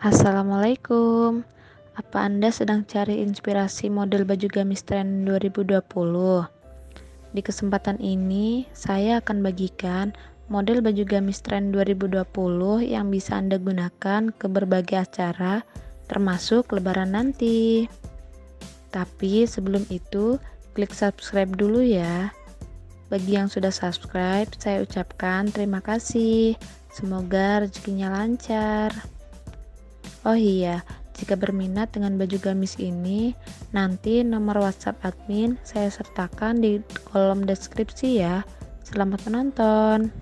Assalamualaikum. Apa Anda sedang cari inspirasi model baju gamis tren 2020? Di kesempatan ini, saya akan bagikan model baju gamis tren 2020 yang bisa Anda gunakan ke berbagai acara, termasuk lebaran nanti. Tapi sebelum itu, klik subscribe dulu ya. Bagi yang sudah subscribe, saya ucapkan terima kasih. Semoga rezekinya lancar. Oh iya, jika berminat dengan baju gamis ini, nanti nomor WhatsApp admin saya sertakan di kolom deskripsi ya. Selamat menonton.